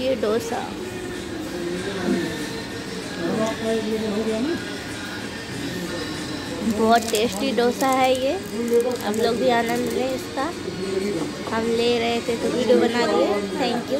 ये देखिए डोसा। बहुत टेस्टी डोसा है ये। हम लोग भी आनंद लें इसका। हम ले रहे थे तो वीडियो बना लिए थैंक यू